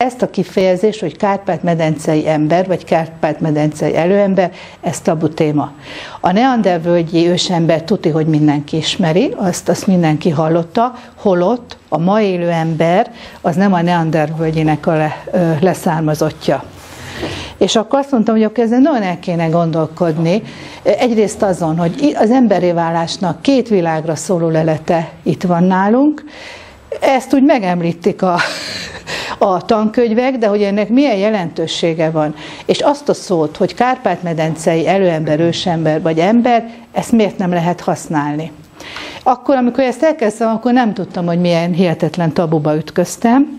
ezt a kifejezést, hogy Kárpát-medencei ember, vagy Kárpát-medencei előember, ez tabu téma. A neandervölgyi ősember tuti, hogy mindenki ismeri, azt, azt mindenki hallotta, holott a ma élő ember az nem a neandervölgyinek a le, ö, leszármazottja. És akkor azt mondtam, hogy akkor ezen nagyon el kéne gondolkodni. Egyrészt azon, hogy az emberi válásnak két világra szóló lelete itt van nálunk, ezt úgy megemlítik a, a tankönyvek, de hogy ennek milyen jelentősége van, és azt a szót, hogy Kárpát-medencei előember, ősember vagy ember, ezt miért nem lehet használni? Akkor, amikor ezt elkezdtem, akkor nem tudtam, hogy milyen hihetetlen tabuba ütköztem,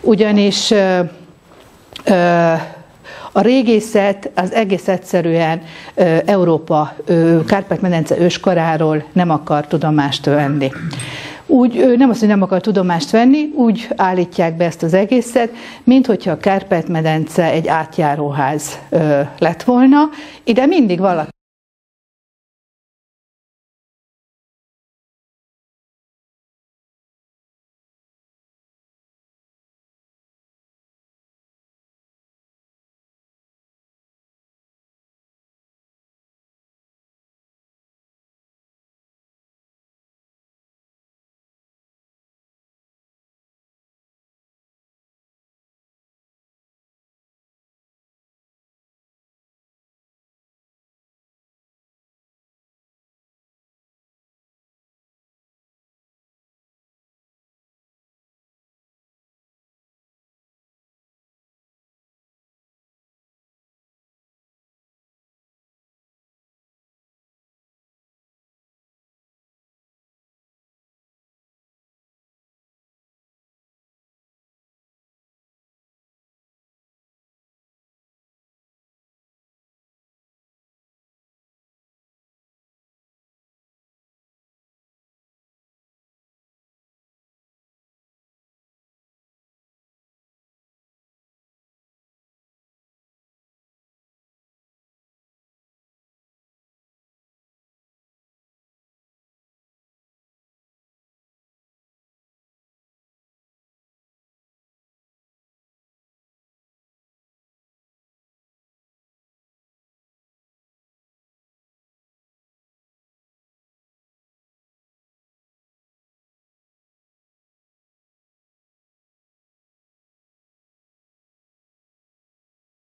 ugyanis ö, ö, a régészet az egész egyszerűen Európa Kárpát-medence őskoráról nem akar tudomást venni. Úgy, nem azt, hogy nem akar tudomást venni, úgy állítják be ezt az egészet, mint hogyha a Kárpát-medence egy átjáróház lett volna. Ide mindig valaki